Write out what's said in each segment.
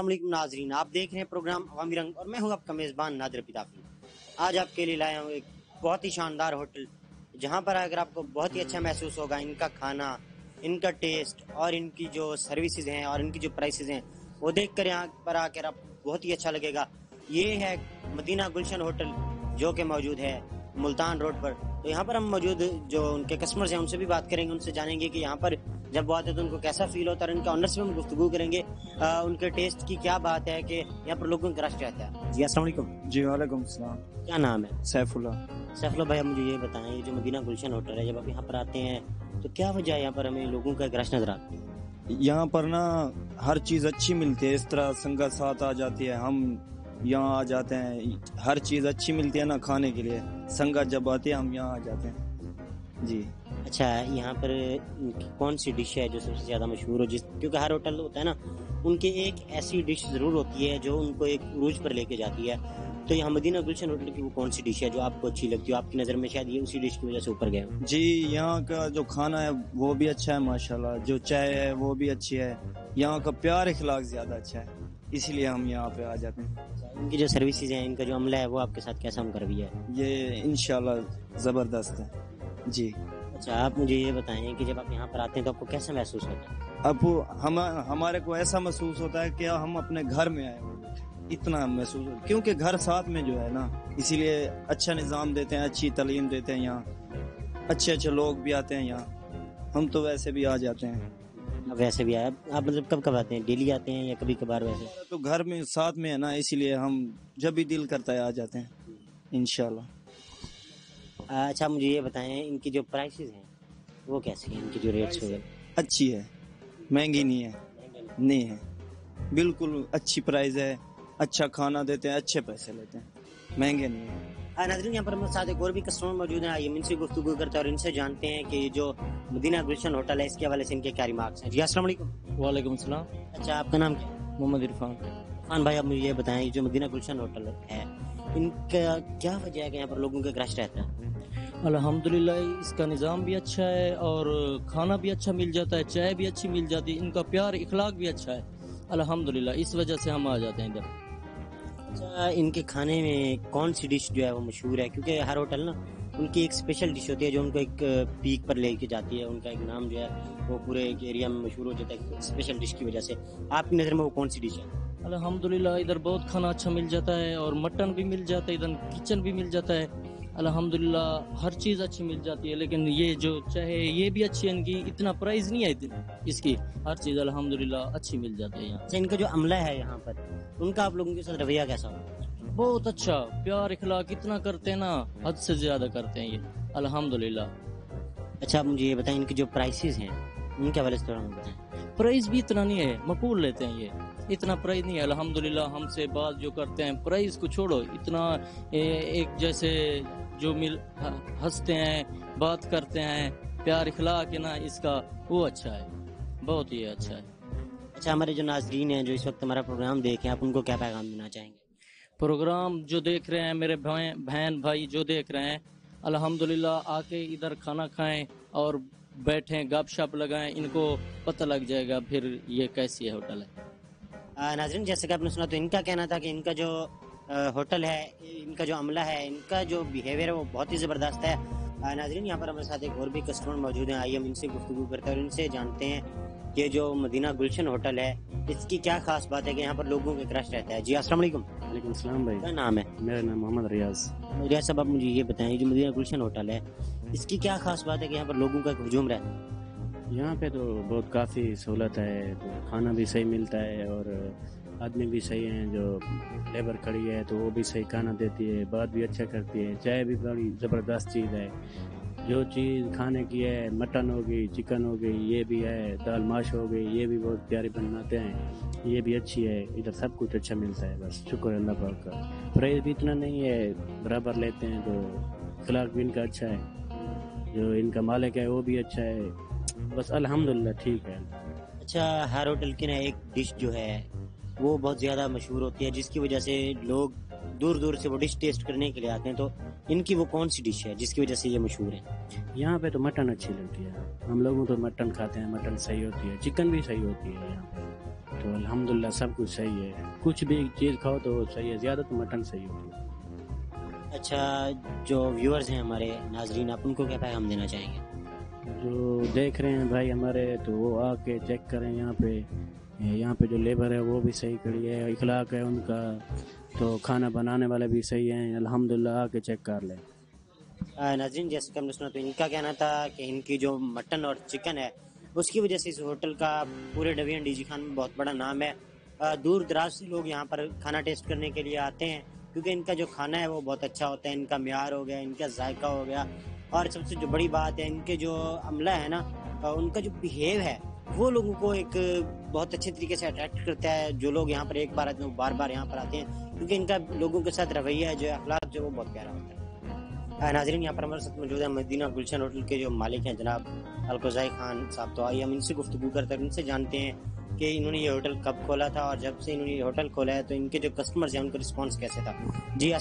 वालेकुम नाजरीन, आप देख रहे हैं प्रोग्राम अवामी रंग और मैं हूँ आपका मेज़बान नादिर पिताफी। आज आपके लिए लाया हूँ एक बहुत ही शानदार होटल, जहाँ पर अगर आपको बहुत ही अच्छा महसूस होगा, इनका खाना इनका टेस्ट और इनकी जो सर्विसेज़ हैं और इनकी जो प्राइसेज हैं वो देख कर यहाँ पर आकर आप बहुत ही अच्छा लगेगा। ये है मदीना गुलशन होटल जो कि मौजूद है मुल्तान रोड पर। तो यहाँ पर हम मौजूद जो उनके कस्टमर्स हैं उनसे भी बात करेंगे उनसे जानेंगे कि यहाँ पर जब वो आते हैं तो उनको कैसा फील होता है और इनके ऑनर से भी हम गुफ्तु करेंगे आ, उनके टेस्ट की क्या बात है कि यहाँ पर लोगों का रश रहता है। जी अस्सलाम वालेकुम। जी वालेकुम सलाम क्या नाम है? सैफुल्ला। सैफुल्ला भाई आप मुझे ये बताएँ ये जो मदीना गुलशन होटल है जब आप यहाँ पर आते हैं तो क्या वजह है यहाँ पर हमें लोगों का एक रश नज़र आता है? यहाँ पर ना हर चीज़ अच्छी मिलती है इस तरह संगत साथ आ जाती है हम यहाँ आ जाते हैं हर चीज़ अच्छी मिलती है ना खाने के लिए संगत जब आती है हम यहाँ आ जाते हैं। जी। अच्छा यहाँ पर कौन सी डिश है जो सबसे ज़्यादा मशहूर हो जिस क्योंकि हर होटल होता है ना उनके एक ऐसी डिश ज़रूर होती है जो उनको एक रूज पर लेके जाती है तो यहाँ मदीना गुलशन होटल की वो कौन सी डिश है जो आपको अच्छी लगती है? आपकी नज़र में शायद ये उसी डिश की वजह से ऊपर गए जी यहाँ का जो खाना है वो भी अच्छा है माशाल्लाह। जो चाय है वो भी अच्छी है। यहाँ का प्यार इखलाक ज़्यादा अच्छा है इसलिए हम यहाँ पे आ जाते हैं। इनकी जो सर्विसेज़ हैं इनका जो अमला है वो आपके साथ कैसा हम कर भी है? ये इनशाला ज़बरदस्त है। जी। अच्छा आप मुझे ये बताएँ कि जब आप यहाँ पर आते हैं तो आपको कैसा महसूस होता है? अब हम हमारे को ऐसा महसूस होता है कि हम अपने घर में आए। इतना महसूस क्योंकि घर साथ में जो है ना इसीलिए अच्छा निज़ाम देते हैं अच्छी तलीम देते हैं यहाँ। अच्छे अच्छे लोग भी आते हैं यहाँ। हम तो वैसे भी आ जाते हैं। वैसे भी आया आप मतलब कब कब आते हैं? डेली आते हैं या कभी कभार वैसे? तो घर में साथ में है ना इसीलिए हम जब भी दिल करता है आ जाते हैं इनशाला अच्छा मुझे ये बताएँ इनकी जो प्राइसेस हैं वो कैसी हैं? इनकी जो रेट्स वगैरह अच्छी है। महँगी नहीं है। नहीं है। बिल्कुल अच्छी प्राइस है। अच्छा खाना देते हैं अच्छे पैसे लेते हैं। महँगे नहीं है। हाँ नाजरीन यहाँ पर हमारे साथ एक और भी कस्टमर मौजूद हैं। आइए इनसे गुफ्तगू करते हैं और इनसे जानते हैं कि जो मदीना गुलशन होटल है इसके हवाले से इनके क्या रिमार्क्स हैं। जी अस्सलाम वालेकुम। सलाम। अच्छा आपका नाम क्या? है मोहम्मद इरफान। खान भाई आप मुझे ये बताएँ जो मदीना गुलशन होटल है इनका क्या वजह है कि यहाँ पर लोगों का क्रश रहता है? अल्हम्दुलिल्लाह इसका निज़ाम भी अच्छा है और खाना भी अच्छा मिल जाता है चाय भी अच्छी मिल जाती है इनका प्यार इखलाक भी अच्छा है। अल्हम्दुलिल्लाह इस वजह से हम आ जाते हैं इधर। अच्छा इनके खाने में कौन सी डिश जो है वो मशहूर है? क्योंकि हर होटल ना, उनकी एक स्पेशल डिश होती है जो उनको एक पीक पर लेके जाती है। उनका एक नाम जो है, वो पूरे एक एरिया में मशहूर हो जाता है स्पेशल डिश की वजह से। आपकी नज़र में वो कौन सी डिश है? अलहमदिल्ला इधर बहुत खाना अच्छा मिल जाता है और मटन भी मिल जाता है, इधर किचन भी मिल जाता है। अल्हम्दुलिल्लाह हर चीज़ अच्छी मिल जाती है लेकिन ये जो चाहे ये भी अच्छी है इनकी इतना प्राइस नहीं है इतनी- इसकी हर चीज़ अल्हम्दुलिल्लाह अच्छी मिल जाती है यहाँ। अच्छा इनका जो अमला है यहाँ पर उनका आप लोगों के साथ रवैया कैसा होगा बहुत अच्छा प्यार इखलाक इतना करते हैं ना हद से ज़्यादा करते हैं ये अल्हम्दुलिल्लाह। अच्छा आप मुझे ये बताएँ इनकी जो प्राइसेस हैं उनके हवाले से थोड़ा बताएँ। प्राइस भी इतना नहीं है मकबूल लेते हैं ये इतना प्राइस नहीं है अल्हम्दुलिल्लाह हमसे बात जो करते हैं प्राइस को छोड़ो इतना ए, एक जैसे जो मिल हँसते हैं बात करते हैं प्यार इखलाक है ना इसका वो अच्छा है बहुत ही अच्छा है। अच्छा हमारे जो नाजरीन हैं जो इस वक्त हमारा प्रोग्राम देखें आप उनको क्या पैगाम देना चाहेंगे? प्रोग्राम जो देख रहे हैं मेरे भाई बहन भाई जो देख रहे हैं अल्हम्दुलिल्लाह आके इधर खाना खाएँ और बैठें गपशप लगाएँ इनको पता लग जाएगा फिर ये कैसी है होटल है। नाजरीन जैसे कि आपने सुना तो इनका कहना था कि इनका जो होटल है इनका जो अमला है इनका जो बिहेवियर है वो बहुत ही ज़बरदस्त है। नाजरीन यहाँ पर हमारे साथ एक और भी कस्टमर मौजूद हैं। आइए हम इनसे गुफ्तगू करते हैं और इनसे जानते हैं कि जो मदीना गुलशन होटल है इसकी क्या खास बात है कि यहाँ पर लोगों का क्रश रहता है। जी अस्सलाम वालेकुम। वालेकुम सलाम भाई। क्या नाम है? मेरा नाम मोहम्मद रियाज। रियाज साहब आप मुझे ये बताएँ जो मदीना गुलशन होटल है इसकी क्या खास बात है कि यहाँ पर लोगों का हजूम रहता है यहाँ पे तो बहुत काफ़ी सहूलत है तो खाना भी सही मिलता है और आदमी भी सही हैं, जो लेबर खड़ी है तो वो भी सही खाना देती है, बात भी अच्छा करती है। चाय भी बड़ी ज़बरदस्त चीज़ है। जो चीज़ खाने की है, मटन हो गई, चिकन हो गई, ये भी है, दाल माश हो गई, ये भी बहुत प्यारी बनाते हैं, ये भी अच्छी है, इधर सब कुछ अच्छा मिलता है, बस। शुक्र अल्लाह पाक का। प्राइस भी इतना नहीं है, बराबर लेते हैं तो अखलाक भी इनका अच्छा है, जो इनका मालिक है, वो भी अच्छा है। बस, अल्हम्दुलिल्लाह, ठीक है। अच्छा हर होटल की ना एक डिश जो है वो बहुत ज़्यादा मशहूर होती है जिसकी वजह से लोग दूर दूर से वो डिश टेस्ट करने के लिए आते हैं। तो इनकी वो कौन सी डिश है जिसकी वजह से ये मशहूर है? यहाँ पे तो मटन अच्छी लगती है। हम लोगों तो मटन खाते हैं मटन सही होती है चिकन भी सही होती है यहाँ पे। तो अल्हम्दुलिल्लाह सब कुछ सही है। कुछ भी चीज़ खाओ तो सही है ज़्यादा तो मटन सही होती है। अच्छा जो व्यूअर्स हैं हमारे नाजरीन आप उनको क्या पैगाम देना चाहेंगे? जो देख रहे हैं भाई हमारे तो वो आके चेक करें यहाँ पे। यहाँ पे जो लेबर है वो भी सही खड़ी है, इखलाक है उनका तो खाना बनाने वाले भी सही हैं, अल्हम्दुलिल्लाह आके चेक कर लें। नाजरीन, जैसे कि हमने सुना तो इनका कहना था कि इनकी जो मटन और चिकन है, उसकी वजह से इस होटल का पूरे डबियन डीजी खान में बहुत बड़ा नाम है। दूर दराज से लोग यहाँ पर खाना टेस्ट करने के लिए आते हैं, क्योंकि इनका जो खाना है वो बहुत अच्छा होता है, इनका म्यार हो गया, इनका जायका हो गया। और सबसे जो बड़ी बात है, इनके जो अमला है ना उनका जो बिहेव है वो लोगों को एक बहुत अच्छे तरीके से अट्रैक्ट करता है, जो लोग यहाँ पर एक बार आते हैं बार बार यहाँ पर आते हैं, क्योंकि इनका लोगों के साथ रवैया जो है, अखलाक जो वो बहुत प्यारा होता है। नाजरीन, यहाँ पर हमारे साथ मौजूद है मदीना गुलशन होटल के जो मालिक हैं, जनाब अलकोजाई खान साहब। तो आइए हम इनसे गुफ्तु करते हैं इनसे जानते हैं कि इन्होंने ये होटल कब खोला था और जब से इन्होंने ये होटल खोला है तो इनके जो कस्टमर्स हैं, उनका रिस्पांस कैसे था? जी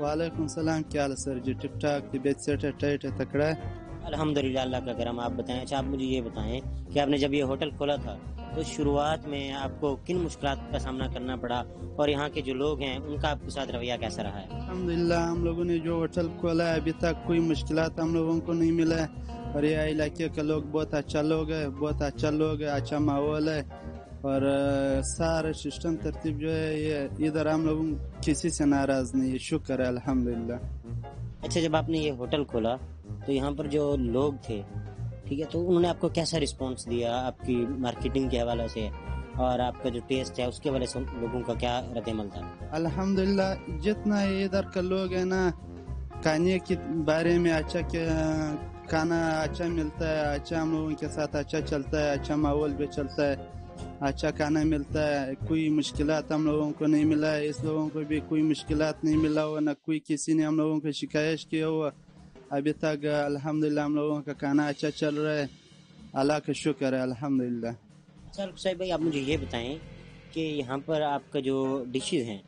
वालेकुम सलाम, क्या सर? जी ठीक ठाक तबीयत टाइट है, तकड़ा है? अल्हम्दुलिल्लाह, अल्लाह का करम, आप बताएँ। अच्छा आप मुझे ये बताएँ कि आपने जब ये होटल खोला था तो शुरुआत में आपको किन मुश्किल का सामना करना पड़ा? और यहाँ के जो लोग हैं, उनका आपके साथ रवैया कैसा रहा है? अल्हम्दुलिल्लाह, हम लोगों ने जो होटल खोला है, अभी तक कोई मुश्किल हम लोगों को नहीं मिला है। और यह इलाके के लोग बहुत अच्छा लोग है, बहुत अच्छा लोग है अच्छा माहौल है। और सारा सिस्टम तरतीब जो है, ये इधर हम लोग किसी से नाराज़ नहीं है। शुक्र है, अल्हम्दुलिल्लाह। अच्छा जब आपने ये होटल खोला तो यहाँ पर जो लोग थे, ठीक है तो उन्होंने आपको कैसा रिस्पॉन्स दिया? आपकी मार्केटिंग के हवाले से और आपका जो टेस्ट है, उसके वाले से लोगों का क्या रद्दमल था? अल्हम्दुलिल्लाह, जितना इधर का लोग है ना, खाने के बारे में अच्छा खाना अच्छा मिलता है अच्छा हम लोगों के साथ अच्छा चलता है अच्छा माहौल भी चलता है। अच्छा खाना मिलता है, कोई मुश्किल हम लोगों को नहीं मिला है, इस लोगों को भी कोई मुश्किल नहीं मिला हुआ, ना कोई किसी ने हम लोगों को शिकायत किया हुआ। अभी तक अल्हम्दुलिल्लाह हम लोगों का खाना अच्छा चल रहा है। अल्लाह का शुक्र है, अल्हम्दुलिल्लाह। सर, साहब भाई, आप मुझे ये बताएँ कि यहाँ पर आपका जो डिशेज हैं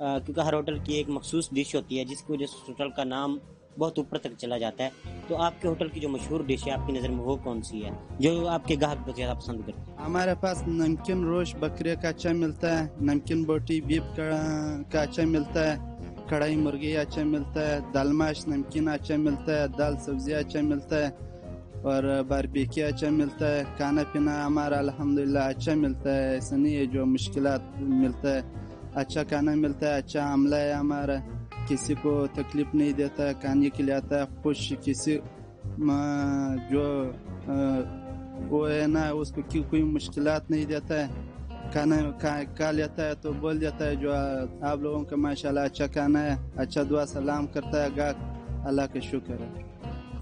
क्योंकि हर होटल की एक मखसूस डिश होती है, जिसकी वजह से होटल का नाम बहुत ऊपर तक चला जाता है। तो आपके होटल की जो मशहूर डिश है आपकी नज़र में वो कौन सी है जो आपके ग्राहक बहुत ज़्यादा पसंद करते हैं? हमारे पास नमकीन रोश बकरे का अच्छा मिलता है नमकीन बोटी बीफ का, अच्छा मिलता है कढ़ाई मुर्गी अच्छा मिलता है दाल माश नमकीन अच्छा मिलता है दाल सब्ज़ी अच्छा मिलता है और बारबेक्यू अच्छा मिलता है खाना पीना हमारा अल्हम्दुलिल्लाह अच्छा मिलता है ऐसा नहीं है जो मुश्किल मिलता है अच्छा खाना मिलता है अच्छा हमला है हमारा। किसी को तकलीफ़ नहीं देता, खाने के लिए आता है, खुश किसी जो वो है ना, उसको क्यों कोई मुश्किल नहीं देता है? खाना खा खा लेता है तो बोल देता है, जो, आप लोगों का माशाल्लाह अच्छा खाना है अच्छा दुआ, सलाम करता है गाहक अल्लाह का शुक्र है।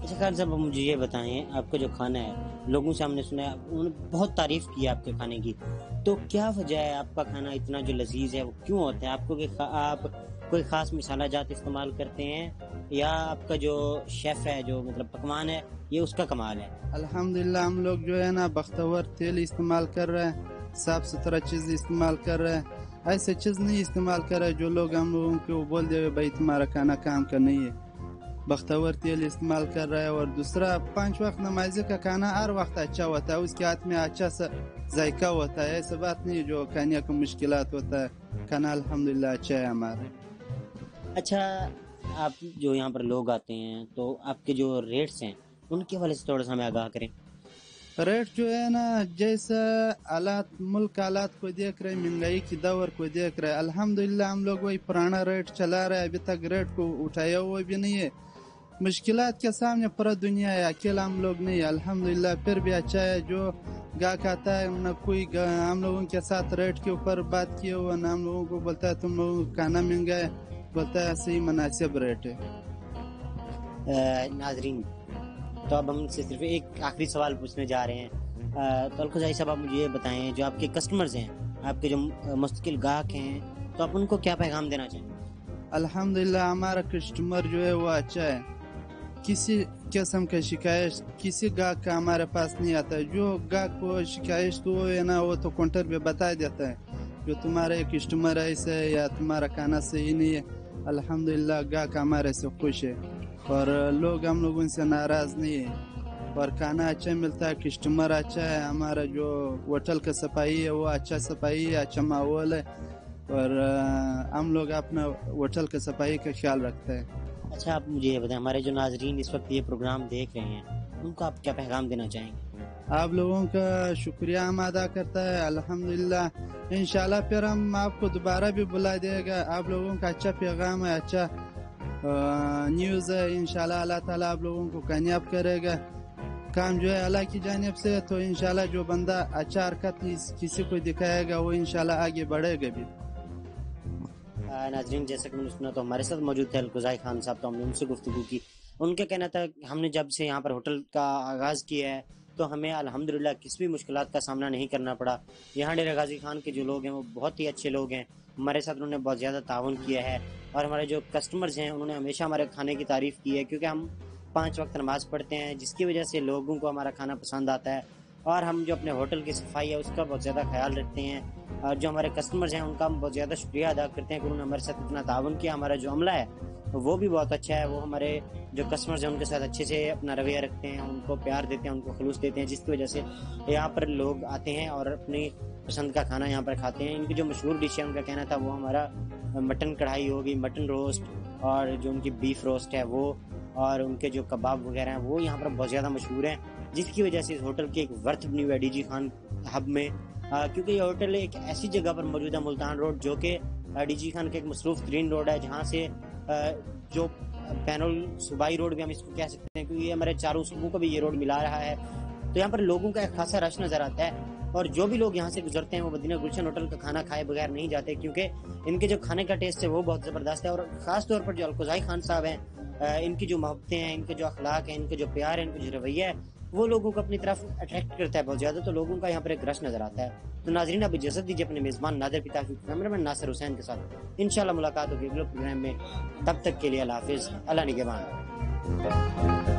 अच्छा खान साहब मुझे ये बताएँ, आपका जो खाना है, लोगों से हमने सुना है, उन्होंने बहुत तारीफ़ की आपके खाने की। तो क्या वजह है आपका खाना इतना जो लजीज है, वो क्यों होता है? आपको कि आप कोई खास मसाला जात इस्तेमाल करते हैं, या आपका जो शेफ है, जो मतलब पकवान है, ये उसका कमाल है। अल्हम्दुलिल्लाह, हम लोग जो है ना, बख्तवर तेल इस्तेमाल कर रहे हैं साफ़ सुथरा चीज़ इस्तेमाल कर रहे हैं। ऐसे चीज़ नहीं इस्तेमाल कर रहे जो लोग हम लोगों को बोल दे भाई तुम्हारा खाना काम का नहीं है। बख्तवर तेल इस्तेमाल कर रहा है और दूसरा, पाँच वक्त नमाजी का खाना हर वक्त अच्छा होता है, उसके हाथ में अच्छा सा जायका होता है। ऐसा बात नहीं जो खाने का मुश्किलात होता है। खाना अल्हम्दुलिल्लाह अच्छा है हमारा। अच्छा आप जो यहाँ पर लोग आते हैं तो आपके जो रेट्स हैं, उनके हवाले से थोड़ा सा हमें आगाह करें। रेट जो है ना, जैसा आलात मुल्क आलात को देख रहे, महँगाई की दौर को देख रहे, अल्हम्दुलिल्लाह हम लोग वही पुराना रेट चला रहे अभी तक रेट को उठाया हुआ भी नहीं है। मुश्किल के सामने पूरा दुनिया है, अकेला हम लोग नहीं है अल्हम्दुलिल्लाह फिर भी अच्छा है, जो गाहक आता है न कोई हम लोगों के साथ रेट के ऊपर बात किए हुआ, ना हम लोगों को बोलता है, तुम लोगों का खाना महँगा है। बोलता है सही मुनासिब रेट है। नाजरीन तो अब हम से सिर्फ़ एक आखिरी सवाल पूछने जा रहे हैं। तो अलखुजाई साहब आप मुझे ये बताएँ जो आपके कस्टमर्स हैं आपके जो मुस्तकिल गाहक हैं तो आप उनको क्या पैगाम देना चाहें अल्हम्दुलिल्लाह हमारा कस्टमर जो है वो अच्छा है। किसी किस्म का शिकायत किसी गाहक का हमारे पास नहीं आता जो गाहक को शिकायत तो है ना वो तो काउंटर पे बता देता है जो तुम्हारा कस्टमर ऐसा है या तुम्हारा खाना सही नहीं है। अल्हम्दुलिल्लाह गाहक हमारे से खुश है और लोग हम लोग उनसे नाराज़ नहीं है और खाना अच्छा मिलता है कस्टमर अच्छा है हमारा जो होटल का सफ़ाई है वो अच्छा सफ़ाई है अच्छा माहौल है और हम लोग अपना होटल का सफ़ाई का ख्याल रखते हैं अच्छा आप मुझे ये बताएँ हमारे जो नाजरीन इस वक्त ये प्रोग्राम देख रहे हैं उनको आप क्या पैगाम देना चाहेंगे आप लोगों का शुक्रिया हम अदा करता है अल्हम्दुलिल्लाह इंशाल्लाह फिर हम आपको दोबारा भी बुला देगा। आप लोगों का अच्छा पैगाम है अच्छा न्यूज़ है। इंशाल्लाह अल्लाह ताला आप लोगों को कामयाब करेगा। काम जो है अल्लाह की जानिब से तो इंशाल्लाह जो बंदा अच्छा हरकत किसी को दिखाएगा, वो इंशाल्लाह आगे बढ़ेगा भी। नाजरीन, जैसा कि मैंने सुना तो हमारे साथ मौजूद थे अलगुजाई खान साहब तो हमने उनसे गुफ्तु की। उनका कहना था हमने जब से यहाँ पर होटल का आगाज़ किया है तो हमें अल्हम्दुलिल्लाह किसी भी मुश्किल का सामना नहीं करना पड़ा। यहाँ डेरा गाजी खान के जो लोग हैं, वो बहुत ही अच्छे लोग हैं। हमारे साथ उन्होंने बहुत ज़्यादा ताउन किया है और हमारे जो कस्टमर्स हैं, उन्होंने हमेशा हमारे खाने की तारीफ़ की है क्योंकि हम पाँच वक्त नमाज़ पढ़ते हैं, जिसकी वजह से लोगों को हमारा खाना पसंद आता है और हम जो अपने होटल की सफ़ाई है, उसका बहुत ज़्यादा ख्याल रखते हैं और जो हमारे कस्टमर्स हैं, उनका हम बहुत ज़्यादा शुक्रिया अदा करते हैं कि उन्होंने हमारे साथ इतना ताउन किया। हमारा जो अमला है वो भी बहुत अच्छा है। वो हमारे जो कस्टमर्स हैं उनके साथ अच्छे से अपना रवैया रखते हैं उनको प्यार देते हैं उनको खलूस देते हैं जिसकी वजह से यहाँ पर लोग आते हैं और अपनी पसंद का खाना यहाँ पर खाते हैं। इनकी जो मशहूर डिश है उनका कहना था वो हमारा मटन कढ़ाई होगी मटन रोस्ट और जो उनकी बीफ रोस्ट है वो और उनके जो कबाब वगैरह हैं वो यहाँ पर बहुत ज़्यादा मशहूर हैं जिसकी वजह से इस होटल की एक वर्थ बनी हुई है डी जी खान हब में। आ, क्योंकि ये होटल एक ऐसी जगह पर मौजूद है मुल्तान रोड जो कि डी जी खान का एक मसरूफ तरीन रोड है जहाँ से जो पैनल सूबाई रोड भी हम इसको कह सकते हैं क्योंकि ये हमारे चारों सूबों को भी ये रोड मिला रहा है। तो यहाँ पर लोगों का एक खासा रश नज़र आता है और जो भी लोग यहाँ से गुजरते हैं वो मदीना गुलशन होटल का खाना खाए बगैर नहीं जाते क्योंकि इनके जो खाने का टेस्ट है वो बहुत ज़बरदस्त है और ख़ास तौर पर जो अलकुजाई खान साहब हैं इनकी जो मोहब्बतें हैं, इनके जो अखलाक हैं, इनके जो प्यार है, इनका जो रवैया है वो लोगों को अपनी तरफ़ अट्रैक्ट करता है बहुत ज़्यादा तो लोगों का यहाँ पर एक रश नज़र आता है। तो नाजरीन अब इजाज़त दीजिए अपने मेज़बान नादर पिता की कैमरामैन नासिर हुसैन के साथ। इन मुलाकात होगी अगले प्रोग्राम में। तब तक के लिए अल्लाह हाफिज़। अल्लाह निगहबान